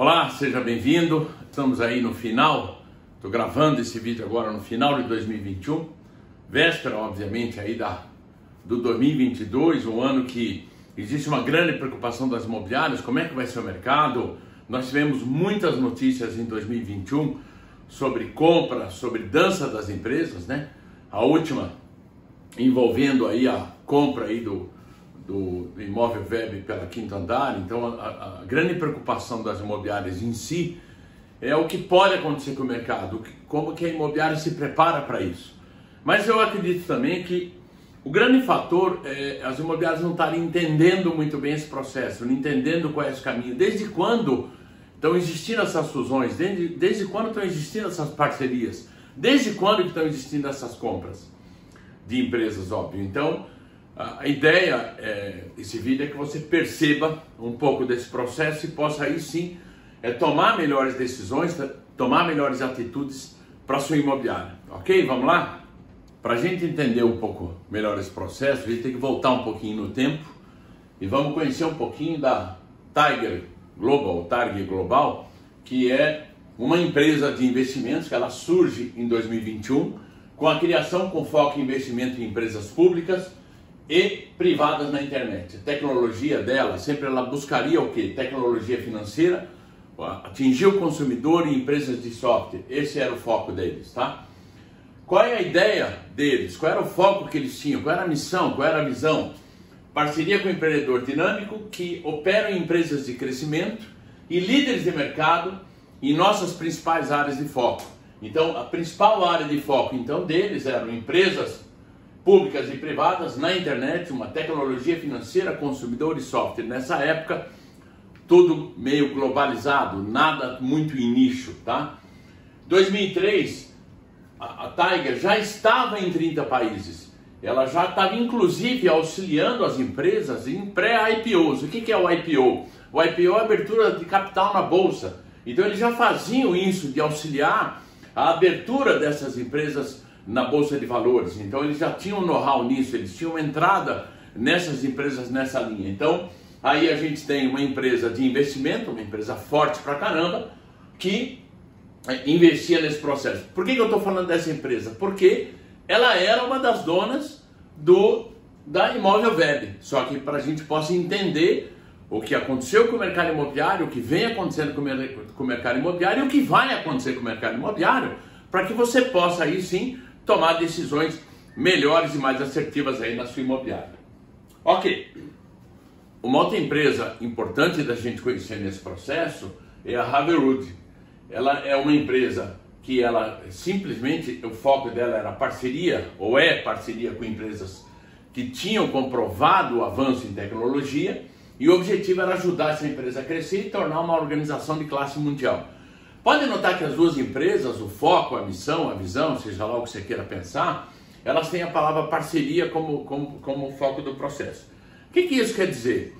Olá, seja bem-vindo. Estamos aí no final. Estou gravando esse vídeo agora no final de 2021, véspera, obviamente, aí da do 2022, um ano que existe uma grande preocupação das imobiliárias. Como é que vai ser o mercado? Nós tivemos muitas notícias em 2021 sobre compra, sobre dança das empresas, né? A última envolvendo aí a compra aí do do, imóvel web pela quinta andar. Então, a, a, grande preocupação das imobiliárias em si é o que pode acontecer com o mercado, como que a imobiliária se prepara para isso. Mas eu acredito também que o grande fator é as imobiliárias não estarem entendendo muito bem esse processo, não entendendo qual é esse caminho. Desde quando estão existindo essas fusões? Desde, desde quando estão existindo essas parcerias? Desde quando estão existindo essas compras de empresas, óbvio. Então, a ideia é, desse vídeo é que você perceba um pouco desse processo e possa aí sim é, tomar melhores decisões, tomar melhores atitudes para sua imobiliária. Ok? Vamos lá? Para a gente entender um pouco melhor esse processo, a gente tem que voltar um pouquinho no tempo e vamos conhecer um pouquinho da Tiger Global, Target Global, que é uma empresa de investimentos que ela surge em 2021 com a criação com foco em investimento em empresas públicas e privadas na internet. A tecnologia dela, sempre ela buscaria o que? Tecnologia financeira, atingir o consumidor e empresas de software. Esse era o foco deles, tá? Qual é a ideia deles? Qual era o foco que eles tinham? Qual era a missão? Qual era a visão? Parceria com o empreendedor dinâmico que opera em empresas de crescimento e líderes de mercado em nossas principais áreas de foco. Então, a principal área de foco então deles eram empresas públicas e privadas na internet, uma tecnologia financeira, consumidor e software. Nessa época, tudo meio globalizado, nada muito em nicho, tá? 2003, a, Tiger já estava em 30 países. Ela já estava inclusive auxiliando as empresas em pré-IPOs. O que, que é o IPO? O IPO é abertura de capital na bolsa. Então eles já faziam isso de auxiliar a abertura dessas empresas na bolsa de valores. Então eles já tinham know-how nisso, eles tinham entrada nessas empresas nessa linha. Então aí a gente tem uma empresa de investimento, uma empresa forte pra caramba, que é, investia nesse processo. Por que, que eu estou falando dessa empresa? Porque ela era uma das donas do da imóvel web. Só que para a gente possa entender o que aconteceu com o mercado imobiliário, o que vem acontecendo com o mercado imobiliário e o que vai acontecer com o mercado imobiliário, para que você possa aí sim tomar decisões melhores e mais assertivas aí na sua imobiliária. Ok. Uma outra empresa importante da gente conhecer nesse processo é a Haverwood. Ela é uma empresa que ela simplesmente o foco dela era parceria ou é parceria com empresas que tinham comprovado o avanço em tecnologia e o objetivo era ajudar essa empresa a crescer e tornar uma organização de classe mundial. Pode notar que as duas empresas, o foco, a missão, a visão, seja lá o que você queira pensar, elas têm a palavra parceria como, como, como foco do processo. O que, que isso quer dizer?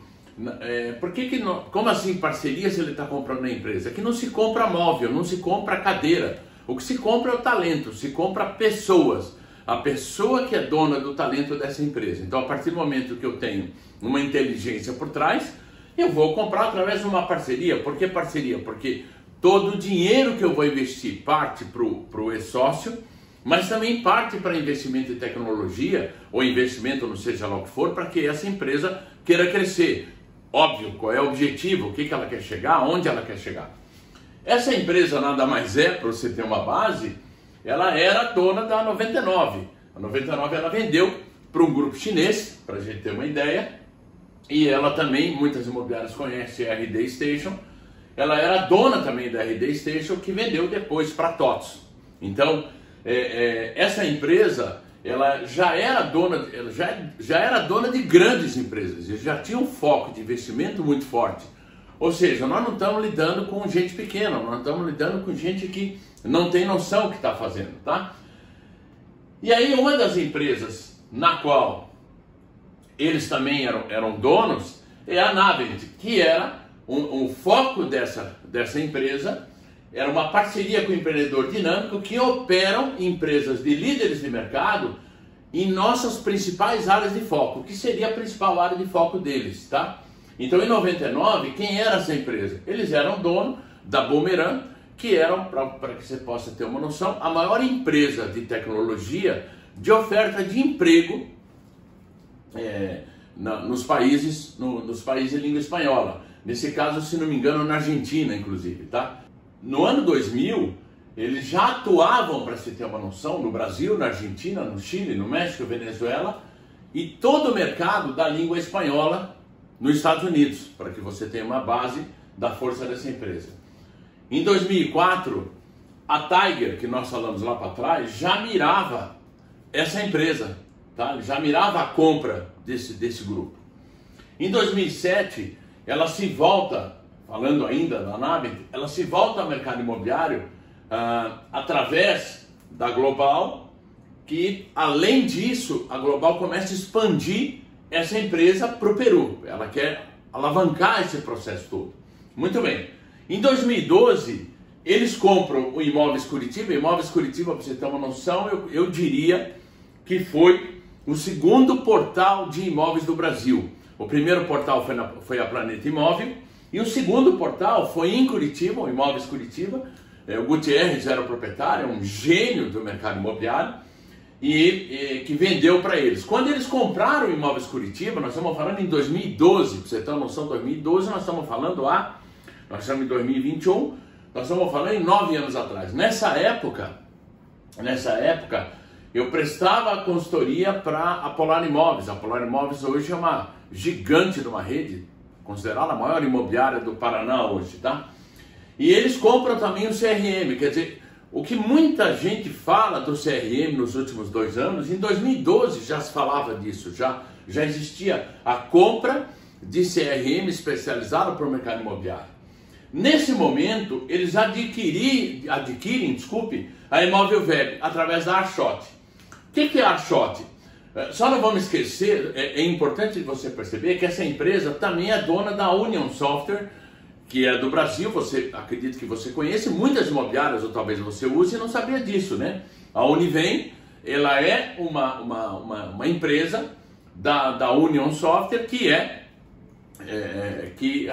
É, por que que não, como assim parceria se ele está comprando na empresa? Que não se compra móvel, não se compra cadeira. O que se compra é o talento, se compra pessoas. A pessoa que é dona do talento dessa empresa. Então, a partir do momento que eu tenho uma inteligência por trás, eu vou comprar através de uma parceria. Por que parceria? Porque todo o dinheiro que eu vou investir parte para o e-sócio, mas também parte para investimento em tecnologia ou investimento, não seja lá o que for, para que essa empresa queira crescer. Óbvio, qual é o objetivo, o que, que ela quer chegar, onde ela quer chegar. Essa empresa nada mais é, para você ter uma base, ela era dona da 99. A 99 ela vendeu para um grupo chinês, para a gente ter uma ideia, e ela também, muitas imobiliárias conhecem a RD Station, ela era dona também da RD Station, que vendeu depois para TOTS. Então, é, é, essa empresa, ela já era dona, ela já, já era dona de grandes empresas, e já tinha um foco de investimento muito forte. Ou seja, nós não estamos lidando com gente pequena, nós estamos lidando com gente que não tem noção do que está fazendo, tá? E aí uma das empresas na qual eles também eram, eram donos é a Navent, que era um, um foco dessa, dessa empresa era uma parceria com o empreendedor dinâmico que operam empresas de líderes de mercado em nossas principais áreas de foco, que seria a principal área de foco deles, tá? Então, em 99, quem era essa empresa? Eles eram dono da Boomerang, que era, para que você possa ter uma noção, a maior empresa de tecnologia de oferta de emprego é, na, nos países no, nos países de língua espanhola. Nesse caso, se não me engano, na Argentina, inclusive, tá? No ano 2000, eles já atuavam, para se ter uma noção, no Brasil, na Argentina, no Chile, no México, Venezuela e todo o mercado da língua espanhola nos Estados Unidos, para que você tenha uma base da força dessa empresa. Em 2004, a Tiger, que nós falamos lá para trás, já mirava essa empresa, tá? já mirava a compra desse, desse grupo. Em 2007, ela se volta, falando ainda da Navent, ela se volta ao mercado imobiliário ah, através da Global, que além disso, a Global começa a expandir essa empresa para o Peru. Ela quer alavancar esse processo todo. Muito bem. Em 2012, eles compram o Imóveis Curitiba. Imóveis Curitiba, para você ter uma noção, eu, eu diria que foi o segundo portal de imóveis do Brasil. O primeiro portal foi, na, foi a Planeta Imóvel e o segundo portal foi em Curitiba, o Imóveis Curitiba. É, o Gutierrez era o proprietário, um gênio do mercado imobiliário e, e que vendeu para eles. Quando eles compraram o Imóveis Curitiba, nós estamos falando em 2012, para você ter uma noção, 2012 nós estamos falando lá, nós estamos em 2021, nós estamos falando em nove anos atrás. Nessa época, nessa época, eu prestava consultoria para a Polar Imóveis. A Polar Imóveis hoje é uma gigante de uma rede, considerada a maior imobiliária do Paraná hoje, tá? E eles compram também o CRM, quer dizer, o que muita gente fala do CRM nos últimos dois anos, em 2012 já se falava disso, já, já existia a compra de CRM especializado para o mercado imobiliário. Nesse momento, eles adquirem, adquirem desculpe, a Imóvel Web através da Arshot. Que, que é a Arshot? É, só não vamos esquecer, é, é importante você perceber que essa empresa também é dona da Union Software, que é do Brasil, você acredito que você conhece, muitas imobiliárias, ou talvez você use e não sabia disso, né? A Univem, ela é uma, uma, uma, uma empresa da, da Union Software que é, é que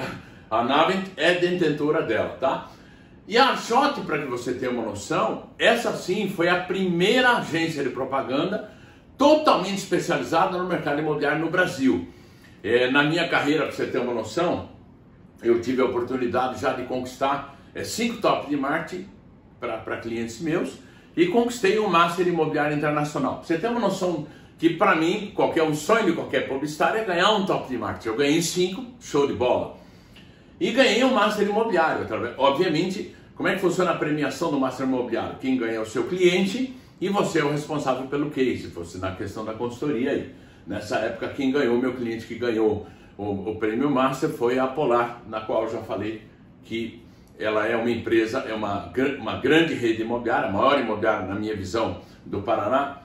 a Navent é detentora dela, tá? E a Shot, para que você tenha uma noção, essa sim foi a primeira agência de propaganda totalmente especializada no mercado imobiliário no Brasil. É, na minha carreira, para você ter uma noção, eu tive a oportunidade já de conquistar é, cinco top de marketing para clientes meus e conquistei um Master Imobiliário Internacional. Você tem uma noção que para mim, qualquer um sonho de qualquer publicitário é ganhar um top de marketing. Eu ganhei cinco, show de bola. E ganhei um Master Imobiliário. Obviamente, como é que funciona a premiação do Master Imobiliário? Quem ganha é o seu cliente e você é o responsável pelo case, fosse na questão da consultoria aí. Nessa época, quem ganhou, meu cliente que ganhou o, o prêmio Master foi a Polar, na qual eu já falei que ela é uma empresa, é uma, uma grande rede imobiliária, a maior imobiliária, na minha visão, do Paraná,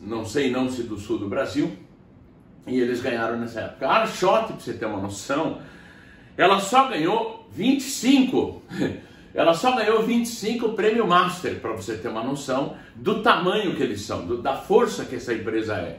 não sei não se do sul do Brasil, e eles ganharam nessa época. A Arshot, para você ter uma noção, ela só ganhou 25, ela só ganhou 25 prêmio Master, para você ter uma noção do tamanho que eles são, do, da força que essa empresa é.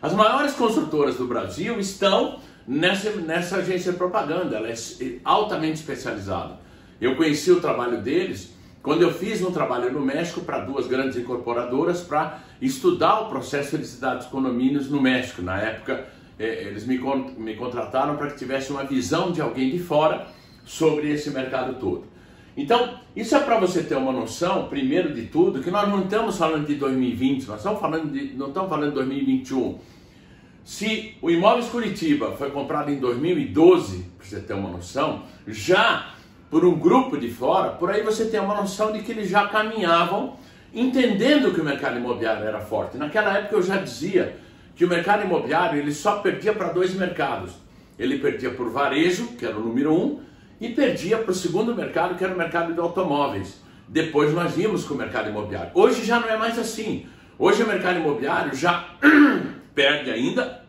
As maiores construtoras do Brasil estão nessa, nessa agência de propaganda, ela é altamente especializada. Eu conheci o trabalho deles quando eu fiz um trabalho no México para duas grandes incorporadoras para estudar o processo de cidades condomínios no México. Na época, é, eles me, me contrataram para que tivesse uma visão de alguém de fora sobre esse mercado todo. Então, isso é para você ter uma noção, primeiro de tudo, que nós não estamos falando de 2020, nós estamos falando de, não estamos falando de 2021. Se o Imóveis Curitiba foi comprado em 2012, para você ter uma noção, já por um grupo de fora, por aí você tem uma noção de que eles já caminhavam entendendo que o mercado imobiliário era forte. Naquela época eu já dizia que o mercado imobiliário ele só perdia para dois mercados. Ele perdia por varejo, que era o número um, e perdia para o segundo mercado, que era o mercado de automóveis. Depois nós vimos com o mercado imobiliário. Hoje já não é mais assim. Hoje o mercado imobiliário já perde ainda,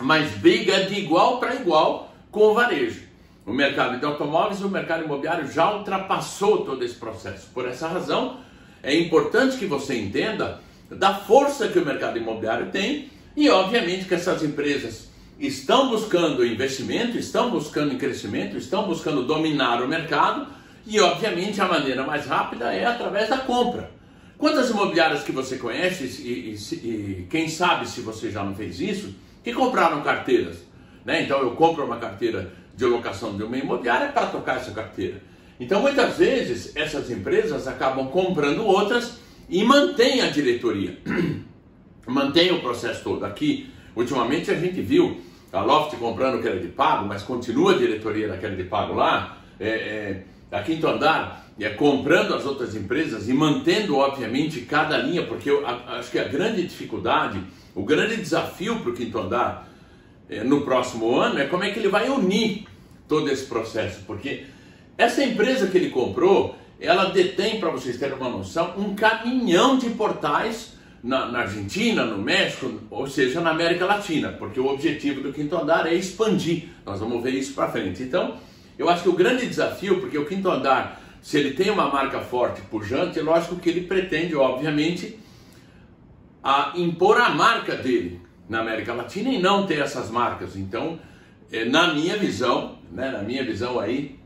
mas briga de igual para igual com o varejo. O mercado de automóveis e o mercado imobiliário já ultrapassou todo esse processo. Por essa razão, é importante que você entenda da força que o mercado imobiliário tem e, obviamente, que essas empresas estão buscando investimento, estão buscando crescimento, estão buscando dominar o mercado E obviamente a maneira mais rápida é através da compra. Quantas imobiliárias que você conhece, e, e, e, quem sabe se você já não fez isso, que compraram carteiras? Né? Então eu compro uma carteira de locação de uma imobiliária para tocar essa carteira. Então muitas vezes essas empresas acabam comprando outras e mantêm a diretoria, mantém o processo todo. Aqui, ultimamente a gente viu a Loft comprando crédito pago, mas continua a diretoria da crédito pago lá. É, é, a quinto andar é, comprando as outras empresas e mantendo, obviamente, cada linha, porque eu acho que a grande dificuldade, o grande desafio para o quinto andar é, no próximo ano é como é que ele vai unir todo esse processo, porque essa empresa que ele comprou, ela detém, para vocês terem uma noção, um caminhão de portais na, na, Argentina, no México, ou seja, na América Latina, porque o objetivo do quinto andar é expandir. Nós vamos ver isso para frente. Então, eu acho que o grande desafio, porque o quinto andar, se ele tem uma marca forte pujante, é lógico que ele pretende, obviamente, a impor a marca dele na América Latina e não ter essas marcas. Então, é, na minha visão, né, na minha visão aí,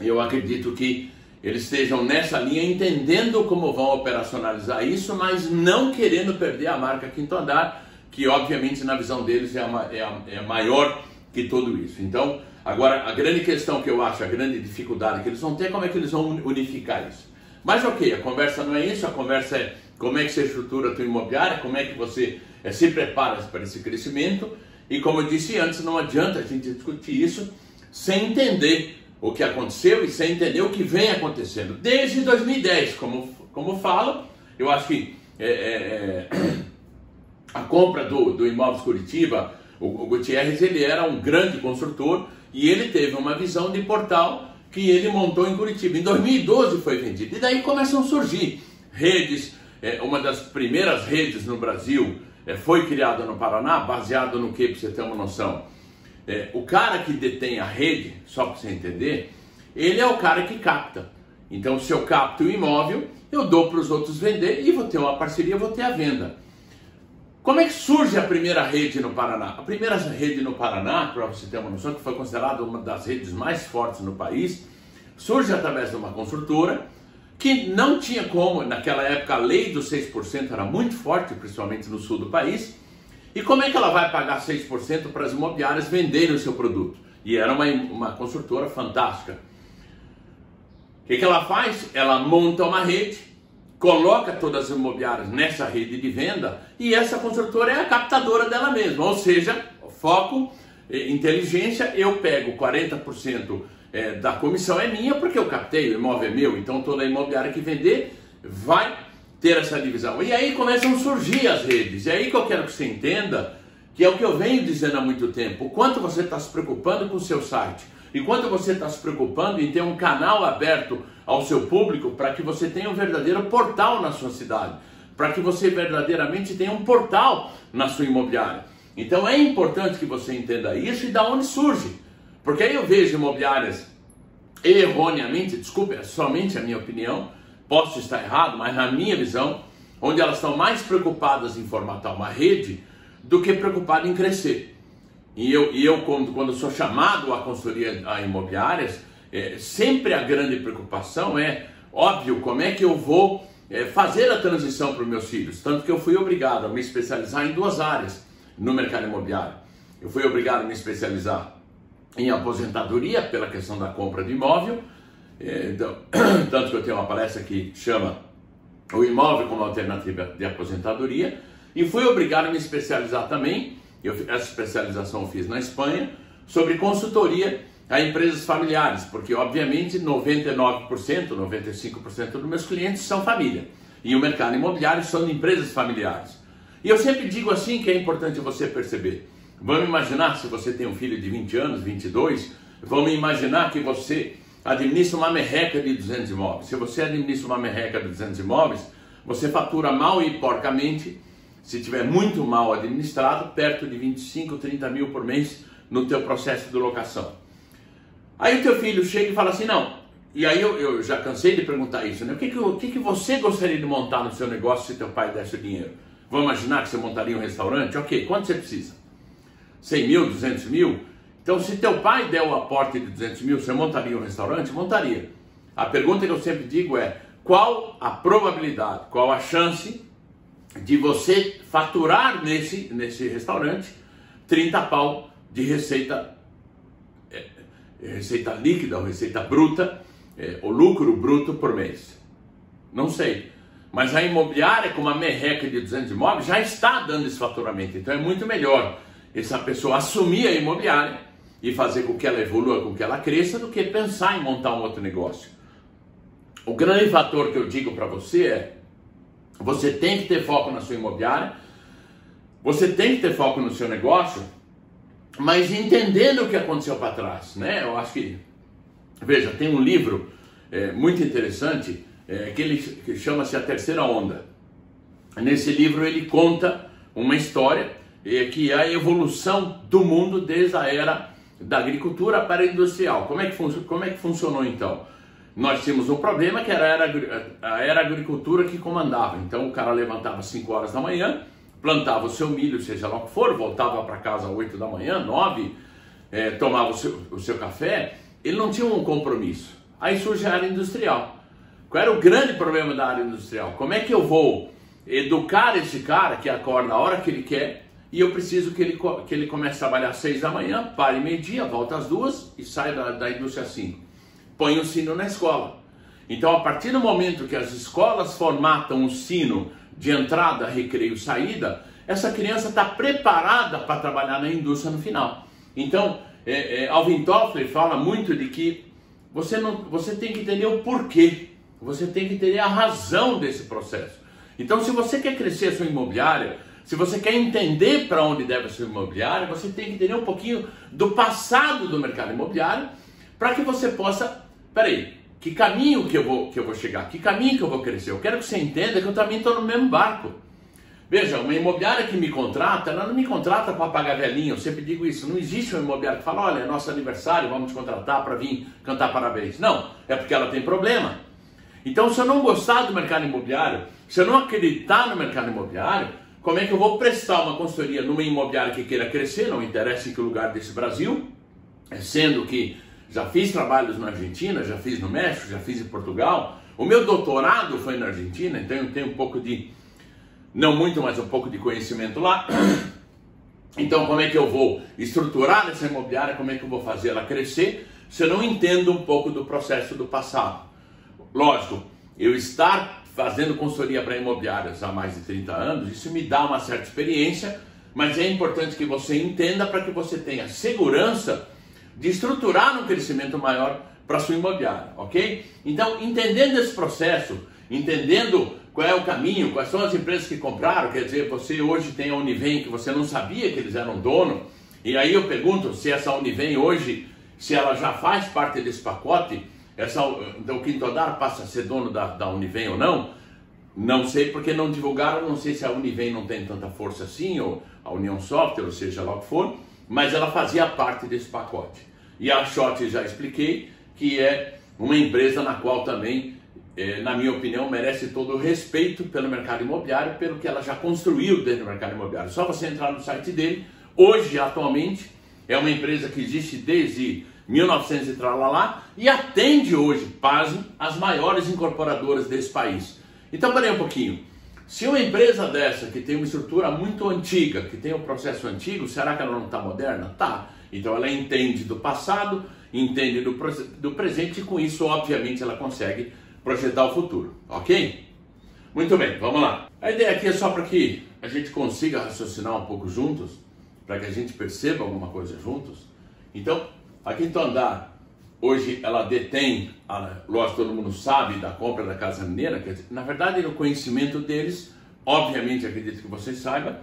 eu acredito que eles estejam nessa linha entendendo como vão operacionalizar isso, mas não querendo perder a marca Quinto Andar, que obviamente na visão deles é, é, é maior que tudo isso. Então, Agora, a grande questão que eu acho, a grande dificuldade que eles vão ter é como é que eles vão unificar isso. Mas ok, a conversa não é isso, a conversa é como é que você estrutura a tua imobiliária, como é que você é, se prepara para esse crescimento. E como eu disse antes, não adianta a gente discutir isso sem entender o que aconteceu e sem entender o que vem acontecendo. Desde 2010, como, como falo, eu acho que é, é, a compra do, do Imóveis Curitiba, o, o Gutierrez, ele era um grande construtor, e ele teve uma visão de portal que ele montou em Curitiba. Em 2012 foi vendido. E daí começam a surgir redes. É, uma das primeiras redes no Brasil é, foi criada no Paraná, baseado no que, para você ter uma noção? É, o cara que detém a rede, só para você entender, ele é o cara que capta. Então, se eu capto o imóvel, eu dou para os outros vender e vou ter uma parceria, vou ter a venda. Como é que surge a primeira rede no Paraná? A primeira rede no Paraná, para você ter uma noção, que foi considerada uma das redes mais fortes no país, surge através de uma construtora que não tinha como, naquela época a lei dos 6% era muito forte, principalmente no sul do país. E como é que ela vai pagar 6% para as imobiliárias venderem o seu produto? E era uma, uma construtora fantástica. O que, que ela faz? Ela monta uma rede coloca todas as imobiliárias nessa rede de venda e essa construtora é a captadora dela mesma, ou seja, foco, eh, inteligência, eu pego 40% eh, da comissão é minha porque eu captei, o imóvel é meu, então toda imobiliária que vender vai ter essa divisão. E aí começam a surgir as redes, e aí que eu quero que você entenda que é o que eu venho dizendo há muito tempo, o quanto você está se preocupando com o seu site, e quanto você está se preocupando em ter um canal aberto ao seu público para que você tenha um verdadeiro portal na sua cidade, para que você verdadeiramente tenha um portal na sua imobiliária. Então é importante que você entenda isso e da onde surge. Porque aí eu vejo imobiliárias erroneamente, desculpe, é somente a minha opinião, posso estar errado, mas na minha visão, onde elas estão mais preocupadas em formatar uma rede do que preocupadas em crescer. E eu, e eu quando, quando sou chamado a consultoria a imobiliárias, é, sempre a grande preocupação é, óbvio, como é que eu vou é, fazer a transição para os meus filhos. Tanto que eu fui obrigado a me especializar em duas áreas no mercado imobiliário. Eu fui obrigado a me especializar em aposentadoria, pela questão da compra de imóvel, então, tanto que eu tenho uma palestra que chama O Imóvel como Alternativa de Aposentadoria, e fui obrigado a me especializar também, eu, essa especialização eu fiz na Espanha, sobre consultoria a empresas familiares, porque obviamente 99%, 95% dos meus clientes são família. E o mercado imobiliário são empresas familiares. E eu sempre digo assim que é importante você perceber. Vamos imaginar se você tem um filho de 20 anos, 22, vamos imaginar que você administra uma merreca de 200 imóveis. Se você administra uma merreca de 200 imóveis, você fatura mal e porcamente, se tiver muito mal administrado, perto de 25, 30 mil por mês no teu processo de locação. Aí o teu filho chega e fala assim, não, e aí eu, eu já cansei de perguntar isso, né? O que que, o que que você gostaria de montar no seu negócio se teu pai desse o dinheiro? Vamos imaginar que você montaria um restaurante? Ok, quanto você precisa? 100 mil, 200 mil? Então, se teu pai der um aporte de 200 mil, você montaria um restaurante? Montaria. A pergunta que eu sempre digo é: qual a probabilidade, qual a chance de você faturar nesse, nesse restaurante 30 pau de receita, é, receita líquida ou receita bruta, é, o lucro bruto por mês? Não sei. Mas a imobiliária, com uma merreca de 200 imóveis, já está dando esse faturamento. Então é muito melhor essa pessoa assumir a imobiliária e fazer com que ela evolua, com que ela cresça, do que pensar em montar um outro negócio. O grande fator que eu digo para você é: você tem que ter foco na sua imobiliária, você tem que ter foco no seu negócio, mas entendendo o que aconteceu para trás, né? Eu acho que, veja, tem um livro é, muito interessante é, que ele que chama-se A Terceira Onda. Nesse livro ele conta uma história é, que é a evolução do mundo desde a era da agricultura para a industrial. Como é que, como é que funcionou então? Nós tínhamos um problema que era a era, a era agricultura que comandava. Então o cara levantava às 5 horas da manhã, plantava o seu milho, seja lá o que for, voltava para casa às 8 da manhã, 9, é, tomava o seu, o seu café, ele não tinha um compromisso. Aí surge a área industrial. Qual era o grande problema da área industrial? Como é que eu vou educar esse cara que acorda a hora que ele quer, e eu preciso que ele, que ele comece a trabalhar às seis da manhã, pare meio-dia, volta às duas e sai da, da indústria às cinco. Põe o sino na escola. Então, a partir do momento que as escolas formatam o sino de entrada, recreio, saída, essa criança está preparada para trabalhar na indústria no final. Então, é, é, Alvin Toffler fala muito de que você, não, você tem que entender o porquê, você tem que entender a razão desse processo. Então, se você quer crescer a sua imobiliária, se você quer entender para onde deve ser imobiliário, você tem que entender um pouquinho do passado do mercado imobiliário para que você possa, peraí, que caminho que eu vou que eu vou chegar, que caminho que eu vou crescer. Eu quero que você entenda que eu também estou no mesmo barco. Veja, uma imobiliária que me contrata, ela não me contrata para pagar velhinho, eu sempre digo isso. Não existe uma imobiliária que fala, olha, é nosso aniversário, vamos te contratar para vir cantar parabéns. Não, é porque ela tem problema. Então, se eu não gostar do mercado imobiliário, se eu não acreditar no mercado imobiliário, como é que eu vou prestar uma consultoria numa imobiliária que queira crescer, não interessa em que lugar desse Brasil, é, sendo que já fiz trabalhos na Argentina, já fiz no México, já fiz em Portugal. O meu doutorado foi na Argentina, então eu tenho um pouco de, não muito, mas um pouco de conhecimento lá. Então, como é que eu vou estruturar essa imobiliária? Como é que eu vou fazer ela crescer? Se eu não entendo um pouco do processo do passado. Lógico, eu estar fazendo consultoria para imobiliárias há mais de 30 anos, isso me dá uma certa experiência, mas é importante que você entenda para que você tenha segurança de estruturar um crescimento maior para sua imobiliária, ok? Então, entendendo esse processo, entendendo qual é o caminho, quais são as empresas que compraram, quer dizer, você hoje tem a Univem que você não sabia que eles eram dono, e aí eu pergunto se essa Univem hoje, se ela já faz parte desse pacote, essa, então, o quinto andar passa a ser dono da, da Univem ou não? Não sei porque não divulgaram, não sei se a Univem não tem tanta força assim, ou a União Software, ou seja lá o que for, mas ela fazia parte desse pacote. E a Shot já expliquei que é uma empresa na qual também, é, na minha opinião, merece todo o respeito pelo mercado imobiliário, pelo que ela já construiu dentro do mercado imobiliário. Só você entrar no site dele, hoje, atualmente, é uma empresa que existe desde 1900 e tralalá, e atende hoje, pasme, as maiores incorporadoras desse país. Então, peraí um pouquinho. Se uma empresa dessa, que tem uma estrutura muito antiga, que tem um processo antigo, será que ela não está moderna? Tá. Então ela entende do passado, entende do, do presente e com isso, obviamente, ela consegue projetar o futuro. Ok? Muito bem, vamos lá. A ideia aqui é só para que a gente consiga raciocinar um pouco juntos, para que a gente perceba alguma coisa juntos. Então, a Quinto Andar, hoje ela detém, a, lógico, todo mundo sabe da compra da Casa Mineira, dizer, na verdade, no conhecimento deles, obviamente, acredito que vocês saibam,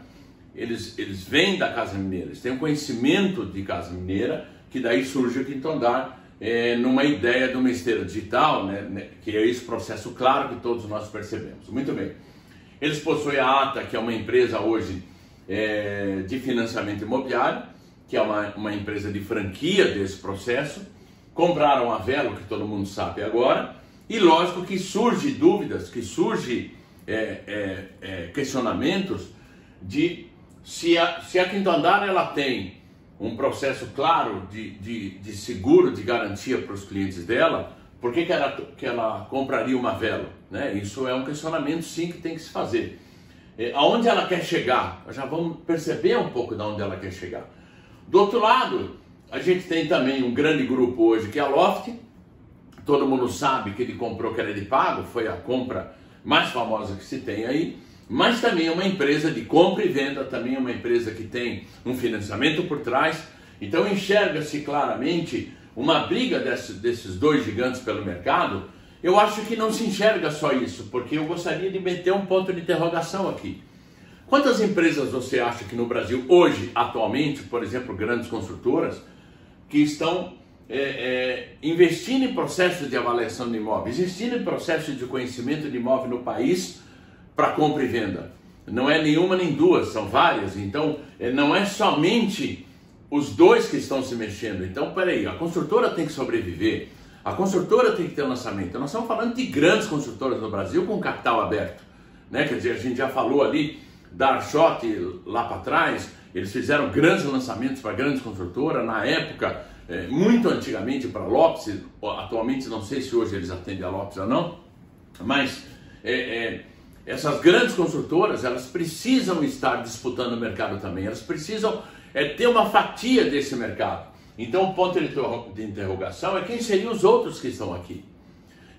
eles, eles vêm da Casa Mineira, eles têm um conhecimento de Casa Mineira, que daí surge o Quinto Andar, é, numa ideia de uma esteira digital, né, né, que é esse processo claro que todos nós percebemos. Muito bem. Eles possuem a ATA, que é uma empresa hoje é, de financiamento imobiliário, que é uma, uma empresa de franquia desse processo, compraram a Velo, que todo mundo sabe agora, e lógico que surge dúvidas, que surge é, é, é, questionamentos de se a, se a Quinto Andar ela tem um processo claro de, de, de seguro, de garantia para os clientes dela, por que, que, ela, que ela compraria uma vela? Né? Isso é um questionamento sim que tem que se fazer. É, aonde ela quer chegar? Já vamos perceber um pouco de onde ela quer chegar. Do outro lado, a gente tem também um grande grupo hoje que é a Loft. Todo mundo sabe que ele comprou crédito pago, foi a compra mais famosa que se tem aí. Mas também é uma empresa de compra e venda, também é uma empresa que tem um financiamento por trás. Então enxerga-se claramente uma briga desse, desses dois gigantes pelo mercado, eu acho que não se enxerga só isso, porque eu gostaria de meter um ponto de interrogação aqui. Quantas empresas você acha que no Brasil, hoje, atualmente, por exemplo, grandes construtoras, que estão é, é, investindo em processos de avaliação de imóveis, investindo em processos de conhecimento de imóvel no país para compra e venda? Não é nenhuma nem duas, são várias. Então, é, não é somente os dois que estão se mexendo. Então, peraí, a construtora tem que sobreviver, a construtora tem que ter lançamento. Nós estamos falando de grandes construtoras no Brasil com capital aberto. Né? Quer dizer, a gente já falou ali da Arshot lá para trás, eles fizeram grandes lançamentos para grandes construtoras, na época, é, muito antigamente para Lopes, atualmente não sei se hoje eles atendem a Lopes ou não, mas é, é, essas grandes construtoras, elas precisam estar disputando o mercado também, elas precisam é ter uma fatia desse mercado. Então, o ponto de interrogação é quem seriam os outros que estão aqui.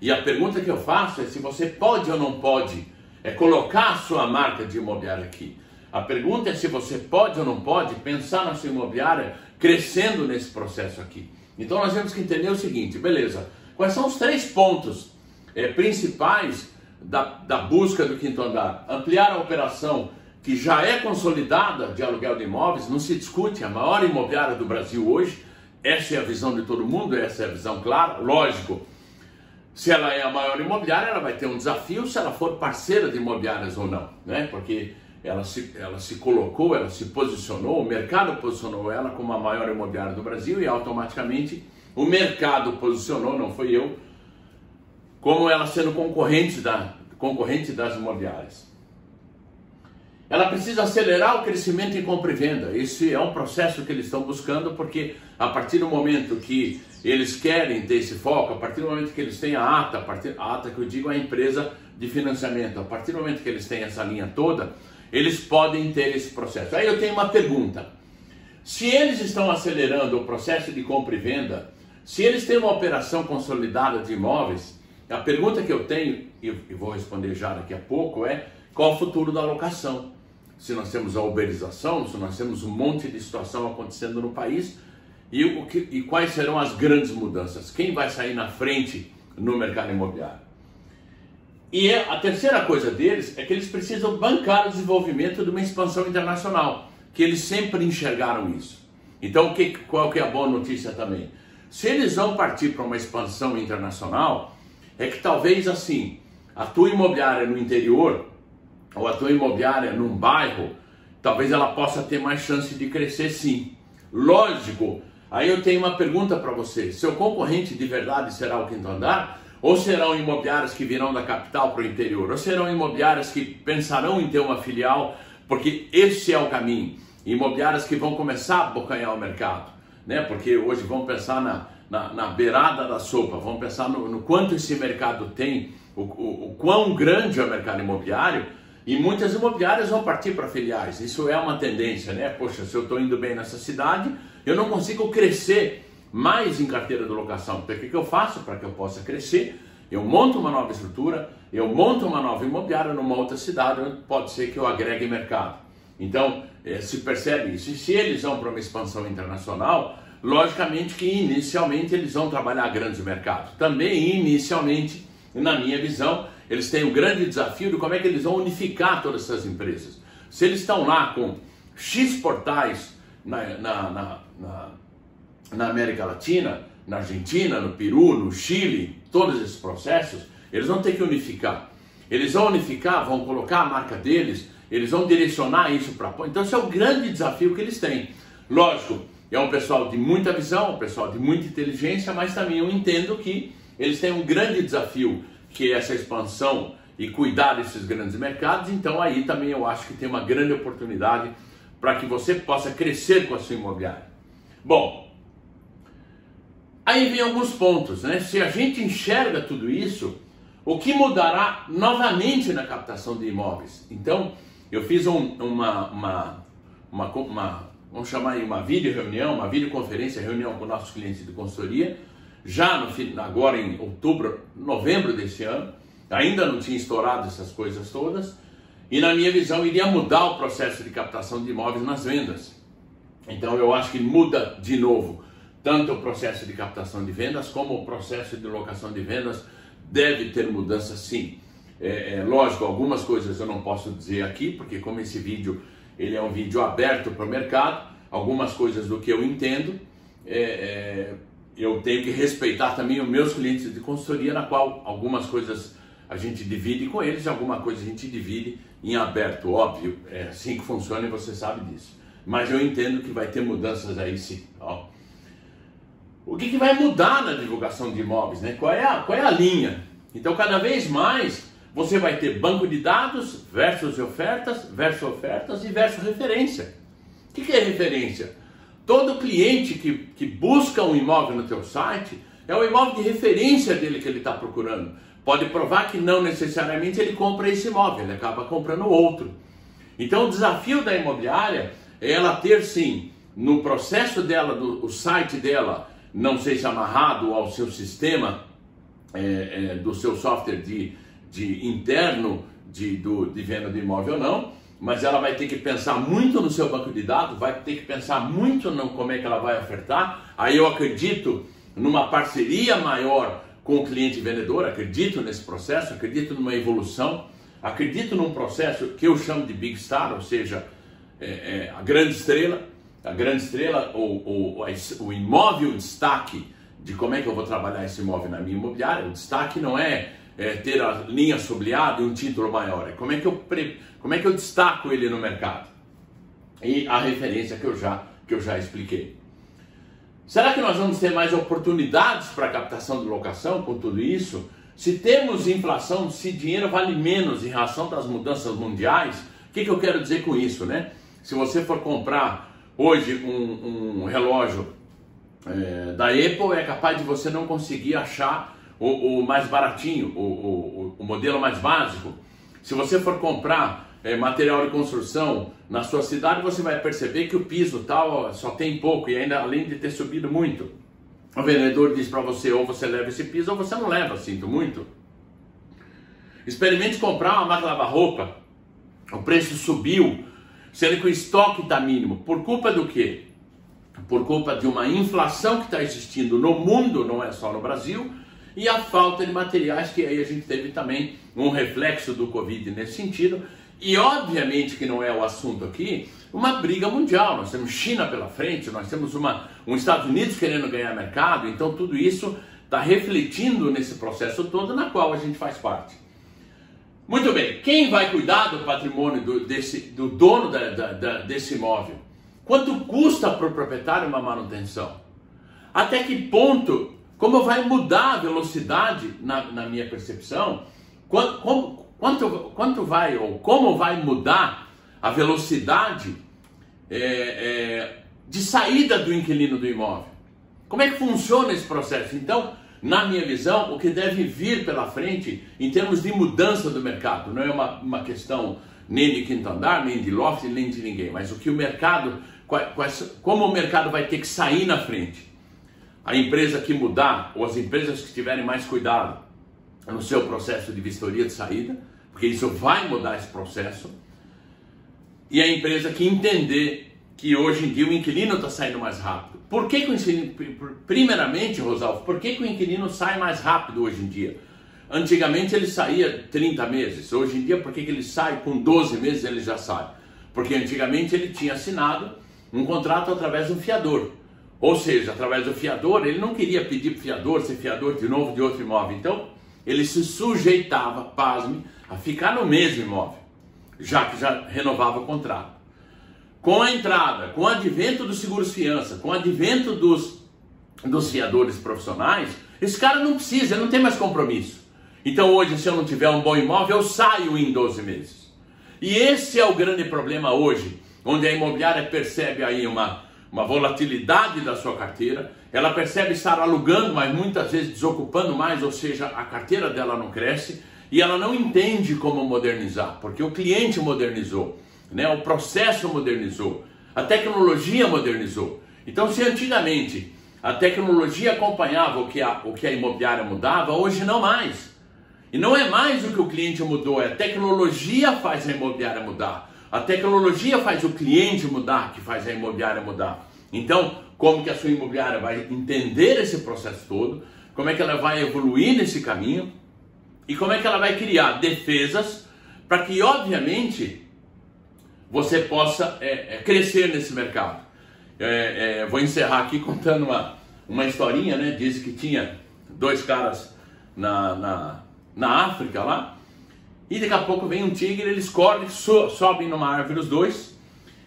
E a pergunta que eu faço é se você pode ou não pode é colocar a sua marca de imobiliária aqui. A pergunta é se você pode ou não pode pensar na sua imobiliária crescendo nesse processo aqui. Então nós temos que entender o seguinte, beleza? Quais são os três pontos é, principais da, da busca do quinto andar? Ampliar a operação que já é consolidada de aluguel de imóveis, não se discute, a maior imobiliária do Brasil hoje, essa é a visão de todo mundo, essa é a visão clara, lógico. Se ela é a maior imobiliária, ela vai ter um desafio se ela for parceira de imobiliárias ou não, né? Porque ela se, ela se colocou, ela se posicionou, o mercado posicionou ela como a maior imobiliária do Brasil e automaticamente o mercado posicionou, não foi eu, como ela sendo concorrente, da, concorrente das imobiliárias. Ela precisa acelerar o crescimento em compra e venda. Esse é um processo que eles estão buscando, porque a partir do momento que eles querem ter esse foco, a partir do momento que eles têm a ata, a, partir, a ata que eu digo é a empresa de financiamento, a partir do momento que eles têm essa linha toda, eles podem ter esse processo. Aí eu tenho uma pergunta. Se eles estão acelerando o processo de compra e venda, se eles têm uma operação consolidada de imóveis, a pergunta que eu tenho, e vou responder já daqui a pouco, é qual o futuro da locação? se nós temos a uberização, se nós temos um monte de situação acontecendo no país e, o que, e quais serão as grandes mudanças, quem vai sair na frente no mercado imobiliário. E é, a terceira coisa deles é que eles precisam bancar o desenvolvimento de uma expansão internacional, que eles sempre enxergaram isso. Então, que, qual que é a boa notícia também? Se eles vão partir para uma expansão internacional, é que talvez assim, a tua imobiliária no interior ou a tua imobiliária num bairro, talvez ela possa ter mais chance de crescer sim. Lógico, aí eu tenho uma pergunta para você: seu concorrente de verdade será o quinto andar? Ou serão imobiliárias que virão da capital para o interior? Ou serão imobiliárias que pensarão em ter uma filial? Porque esse é o caminho. Imobiliárias que vão começar a abocanhar o mercado, né? Porque hoje vão pensar na, na, na beirada da sopa, vão pensar no, no quanto esse mercado tem, o, o, o quão grande é o mercado imobiliário e muitas imobiliárias vão partir para filiais. Isso é uma tendência, né? Poxa, se eu estou indo bem nessa cidade, eu não consigo crescer mais em carteira de locação. Então, o que, que eu faço para que eu possa crescer? Eu monto uma nova estrutura, eu monto uma nova imobiliária numa outra cidade, onde pode ser que eu agregue mercado. Então, é, se percebe isso. E se eles vão para uma expansão internacional, logicamente que inicialmente eles vão trabalhar grandes mercados. Também, inicialmente, na minha visão, eles têm um grande desafio de como é que eles vão unificar todas essas empresas. Se eles estão lá com X portais na, na, na, na, América Latina, na Argentina, no Peru, no Chile, todos esses processos, eles vão ter que unificar. Eles vão unificar, vão colocar a marca deles, eles vão direcionar isso para. Então, esse é o grande desafio que eles têm. Lógico, é um pessoal de muita visão, um pessoal de muita inteligência, mas também eu entendo que eles têm um grande desafio que é essa expansão e cuidar desses grandes mercados, então aí também eu acho que tem uma grande oportunidade para que você possa crescer com a sua imobiliária. Bom, aí vem alguns pontos, né? Se a gente enxerga tudo isso, o que mudará novamente na captação de imóveis? Então, eu fiz um, uma, uma, uma, uma, vamos chamar aí uma vídeo reunião, uma videoconferência, reunião com nossos clientes de consultoria, já no, agora em outubro, novembro desse ano, ainda não tinha estourado essas coisas todas, e na minha visão iria mudar o processo de captação de imóveis nas vendas. Então eu acho que muda de novo tanto o processo de captação de vendas como o processo de locação de vendas deve ter mudança sim. É, é, lógico, algumas coisas eu não posso dizer aqui, porque como esse vídeo ele é um vídeo aberto para o mercado, algumas coisas do que eu entendo, é, é, eu tenho que respeitar também os meus clientes de consultoria, na qual algumas coisas a gente divide com eles, alguma coisa a gente divide em aberto, óbvio, é assim que funciona e você sabe disso. Mas eu entendo que vai ter mudanças aí sim. Ó. O que, que vai mudar na divulgação de imóveis? Né? Qual, é a, qual é a linha? Então, cada vez mais você vai ter banco de dados versus ofertas, versus ofertas e versus referência. O que, que é referência? Todo cliente que, que busca um imóvel no teu site é o imóvel de referência dele que ele está procurando. Pode provar que não necessariamente ele compra esse imóvel, ele acaba comprando outro. Então o desafio da imobiliária ela ter sim, no processo dela, do, o site dela, não sei se amarrado ao seu sistema é, é, do seu software de, de interno de, do, de venda de imóvel ou não, mas ela vai ter que pensar muito no seu banco de dados, vai ter que pensar muito no como é que ela vai ofertar. Aí eu acredito numa parceria maior com o cliente vendedor, acredito nesse processo, acredito numa evolução, acredito num processo que eu chamo de Big Star, ou seja, é, é, a grande estrela, a grande estrela, o, o, o imóvel destaque de como é que eu vou trabalhar esse imóvel na minha imobiliária. O destaque não é, é ter a linha sublinhada e um título maior, é como é, que eu, como é que eu destaco ele no mercado. E a referência que eu já, que eu já expliquei. Será que nós vamos ter mais oportunidades para captação de locação com tudo isso? Se temos inflação, se dinheiro vale menos em relação das mudanças mundiais, o que, que eu quero dizer com isso, né? Se você for comprar hoje um, um relógio é, da Apple, é capaz de você não conseguir achar o, o mais baratinho, o, o, o, modelo mais básico. Se você for comprar é, material de construção na sua cidade, você vai perceber que o piso tal só tem pouco e ainda além de ter subido muito. O vendedor diz para você ou você leva esse piso ou você não leva, sinto muito. Experimente comprar uma máquina lavar roupa. O preço subiu sendo que o estoque está mínimo. Por culpa do quê? Por culpa de uma inflação que está existindo no mundo, não é só no Brasil, e a falta de materiais, que aí a gente teve também um reflexo do Covid nesse sentido. E obviamente que não é o assunto aqui, uma briga mundial. Nós temos China pela frente, nós temos uma, um Estados Unidos querendo ganhar mercado, então tudo isso está refletindo nesse processo todo na qual a gente faz parte. Muito bem, quem vai cuidar do patrimônio do, desse, do dono da, da, da, desse imóvel? Quanto custa para o proprietário uma manutenção? Até que ponto, como vai mudar a velocidade na, na minha percepção? Quanto, como, quanto, quanto vai ou como vai mudar a velocidade é, é, de saída do inquilino do imóvel? Como é que funciona esse processo? Então, na minha visão, o que deve vir pela frente em termos de mudança do mercado. Não é uma, uma questão nem de quinto andar, nem de loft, nem de ninguém, mas o que o mercado, como o mercado vai ter que sair na frente. A empresa que mudar, ou as empresas que tiverem mais cuidado no seu processo de vistoria de saída, porque isso vai mudar esse processo, e a empresa que entender que hoje em dia o inquilino está saindo mais rápido. Por que, que o inquilino, primeiramente, Rosalvo, por que, que o inquilino sai mais rápido hoje em dia? Antigamente ele saía 30 meses, hoje em dia por que, que ele sai com 12 meses ele já sai? Porque antigamente ele tinha assinado um contrato através do fiador. Ou seja, através do fiador, ele não queria pedir para fiador ser fiador de novo de outro imóvel. Então, ele se sujeitava, pasme, a ficar no mesmo imóvel, já que já renovava o contrato com a entrada, com o advento dos seguros fiança, com o advento dos, dos fiadores profissionais, esse cara não precisa, ele não tem mais compromisso. Então hoje, se eu não tiver um bom imóvel, eu saio em 12 meses. E esse é o grande problema hoje, onde a imobiliária percebe aí uma, uma volatilidade da sua carteira, ela percebe estar alugando, mas muitas vezes desocupando mais, ou seja, a carteira dela não cresce e ela não entende como modernizar, porque o cliente modernizou, né? o processo modernizou, a tecnologia modernizou. Então, se antigamente a tecnologia acompanhava o que a, o que a imobiliária mudava, hoje não mais. E não é mais o que o cliente mudou, é a tecnologia faz a imobiliária mudar. A tecnologia faz o cliente mudar, que faz a imobiliária mudar. Então, como que a sua imobiliária vai entender esse processo todo, como é que ela vai evoluir nesse caminho e como é que ela vai criar defesas para que, obviamente, você possa é, é, crescer nesse mercado. É, é vou encerrar aqui contando uma, uma historinha, né? Diz que tinha dois caras na, na, na África lá, e daqui a pouco vem um tigre, eles correm, so, sobem numa árvore os dois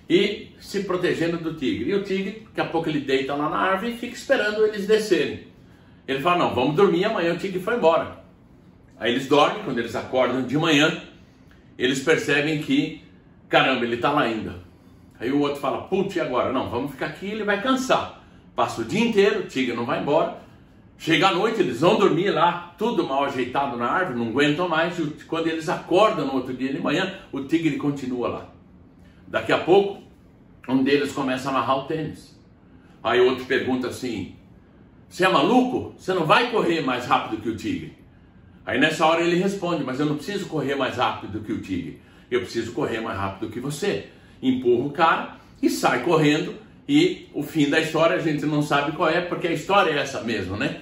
e se protegendo do tigre. E o tigre, daqui a pouco ele deita lá na árvore e fica esperando eles descerem. Ele fala: Não, vamos dormir, amanhã o tigre foi embora. Aí eles dormem, quando eles acordam de manhã, eles percebem que, caramba, ele está lá ainda. Aí o outro fala: Putz, e agora? Não, vamos ficar aqui, ele vai cansar. Passa o dia inteiro, tigre não vai embora. Chega a noite, eles vão dormir lá, tudo mal ajeitado na árvore, não aguentam mais. Quando eles acordam no outro dia de manhã, o tigre continua lá. Daqui a pouco, um deles começa a amarrar o tênis. Aí o outro pergunta assim: Você é maluco? Você não vai correr mais rápido que o tigre? Aí nessa hora ele responde: Mas eu não preciso correr mais rápido que o tigre. Eu preciso correr mais rápido que você. Empurra o cara e sai correndo. E o fim da história a gente não sabe qual é, porque a história é essa mesmo, né?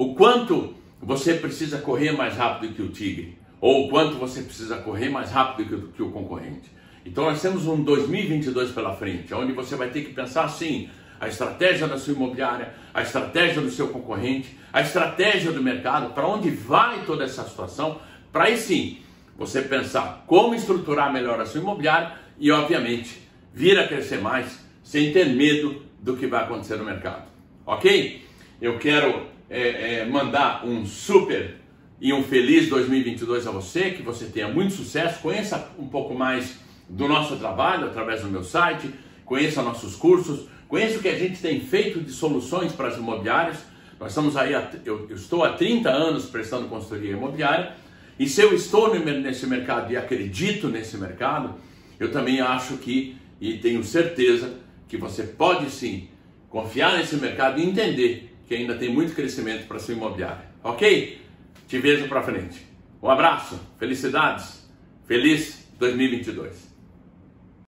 o quanto você precisa correr mais rápido que o tigre, ou o quanto você precisa correr mais rápido que o, que o concorrente. Então nós temos um 2022 pela frente, onde você vai ter que pensar assim, a estratégia da sua imobiliária, a estratégia do seu concorrente, a estratégia do mercado, para onde vai toda essa situação, para aí sim você pensar como estruturar melhor a sua imobiliária e, obviamente, vir a crescer mais sem ter medo do que vai acontecer no mercado. Ok? Eu quero é, é, mandar um super e um feliz 2022 a você, que você tenha muito sucesso, conheça um pouco mais do nosso trabalho através do meu site, conheça nossos cursos, conheça o que a gente tem feito de soluções para as imobiliárias. Nós estamos aí, eu, estou há 30 anos prestando consultoria imobiliária, e se eu estou nesse mercado e acredito nesse mercado, eu também acho que, e tenho certeza, que você pode sim confiar nesse mercado e entender que ainda tem muito crescimento para sua imobiliária. Ok? Te vejo para frente. Um abraço, felicidades, feliz 2022.